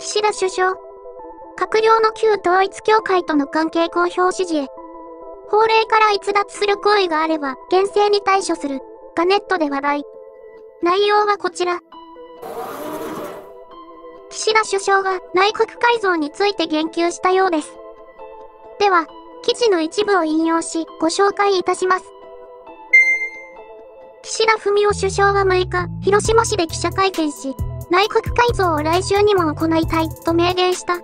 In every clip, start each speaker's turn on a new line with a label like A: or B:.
A: 岸田首相。閣僚の旧統一協会との関係公表指示へ。法令から逸脱する行為があれば、厳正に対処する。がネットで話題。内容はこちら。岸田首相が内閣改造について言及したようです。では、記事の一部を引用し、ご紹介いたします。岸田文雄首相は6日、広島市で記者会見し、内閣改造を来週にも行いたい、と明言した。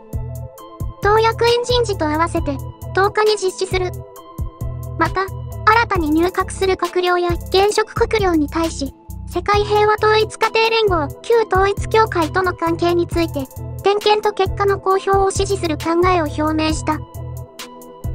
A: 党役員人事と合わせて、10日に実施する。また、新たに入閣する閣僚や現職閣僚に対し、世界平和統一家庭連合旧統一協会との関係について、点検と結果の公表を支持する考えを表明した。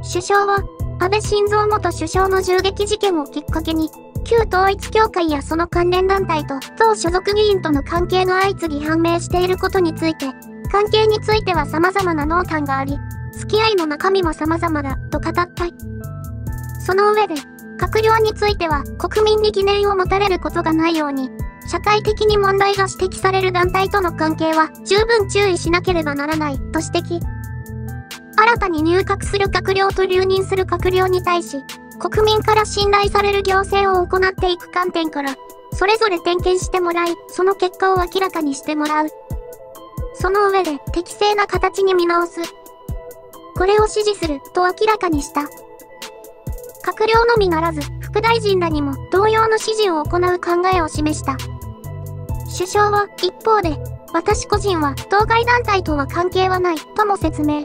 A: 首相は、安倍晋三元首相の銃撃事件をきっかけに、旧統一協会やその関連団体と党所属議員との関係が相次ぎ判明していることについて、関係については様々な濃淡があり、付き合いの中身も様々だ、と語った。その上で、閣僚については国民に疑念を持たれることがないように、社会的に問題が指摘される団体との関係は十分注意しなければならない、と指摘。新たに入閣する閣僚と留任する閣僚に対し、国民から信頼される行政を行っていく観点から、それぞれ点検してもらい、その結果を明らかにしてもらう。その上で適正な形に見直す。これを指示すると明らかにした。閣僚のみならず、副大臣らにも同様の指示を行う考えを示した。首相は一方で、私個人は当該団体とは関係はないとも説明。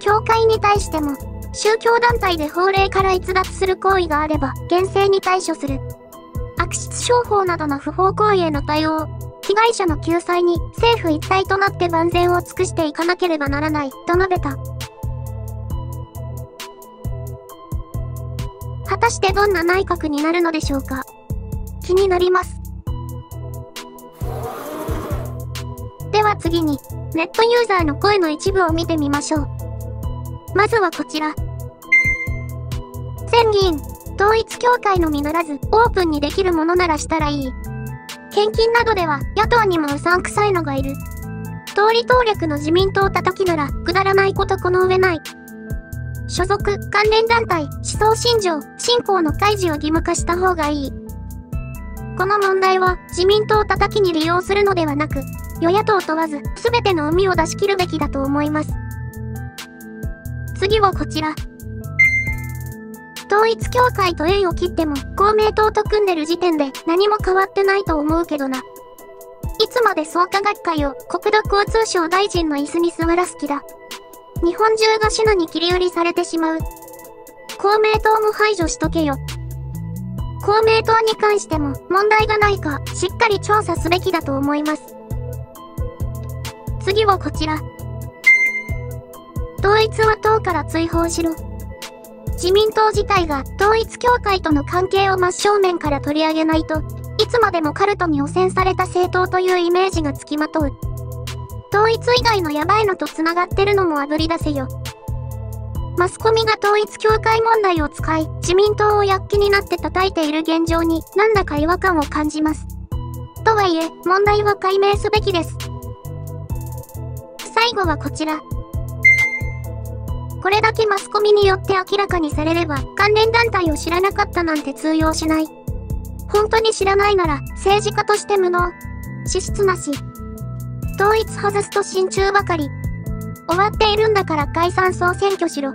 A: 教会に対しても、宗教団体で法令から逸脱する行為があれば、厳正に対処する。悪質商法などの不法行為への対応、被害者の救済に政府一体となって万全を尽くしていかなければならない、と述べた。果たしてどんな内閣になるのでしょうか気になります。では次に、ネットユーザーの声の一部を見てみましょう。まずはこちら。宣議員、統一協会のみならず、オープンにできるものならしたらいい。献金などでは、野党にもうさんくさいのがいる。通り党略の自民党叩きなら、くだらないことこの上ない。所属、関連団体、思想信条、信仰の開示を義務化した方がいい。この問題は、自民党叩きに利用するのではなく、与野党問わず、すべての海を出し切るべきだと思います。次はこちら。統一協会と縁を切っても、公明党と組んでる時点で何も変わってないと思うけどな。いつまで創価学会を国土交通省大臣の椅子に座らす気だ。日本中がシナに切り売りされてしまう。公明党も排除しとけよ。公明党に関しても問題がないかしっかり調査すべきだと思います。次はこちら。統一は党から追放しろ。自民党自体が統一協会との関係を真正面から取り上げないと、いつまでもカルトに汚染された政党というイメージがつきまとう。統一以外のヤバいのと繋がってるのもあぶり出せよ。マスコミが統一協会問題を使い、自民党を躍起になって叩いている現状に、なんだか違和感を感じます。とはいえ、問題は解明すべきです。最後はこちら。これだけマスコミによって明らかにされれば、関連団体を知らなかったなんて通用しない。本当に知らないなら、政治家として無能。資質なし。統一外すと心中ばかり。終わっているんだから解散総選挙しろ。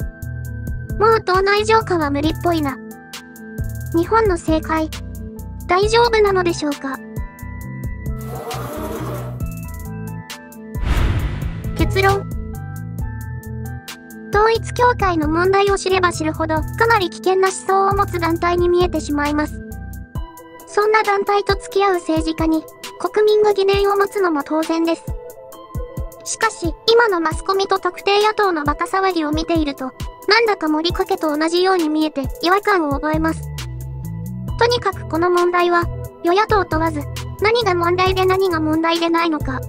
A: もう党内浄化は無理っぽいな。日本の政界、大丈夫なのでしょうか結論統一教会の問題を知れば知るほど、かなり危険な思想を持つ団体に見えてしまいます。そんな団体と付き合う政治家に、国民が疑念を持つのも当然です。しかし、今のマスコミと特定野党のバカ騒ぎを見ていると、なんだか森かけと同じように見えて違和感を覚えます。とにかくこの問題は、与野党問わず、何が問題で何が問題でないのか。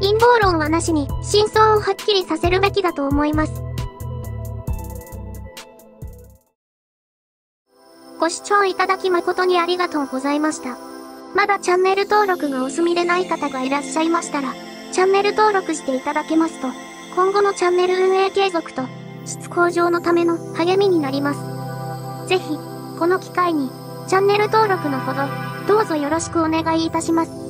A: 陰謀論はなしに、真相をはっきりさせるべきだと思います。ご視聴いただき誠にありがとうございました。まだチャンネル登録がお済みでない方がいらっしゃいましたら、チャンネル登録していただけますと、今後のチャンネル運営継続と、質向上のための励みになります。ぜひ、この機会に、チャンネル登録のほど、どうぞよろしくお願いいたします。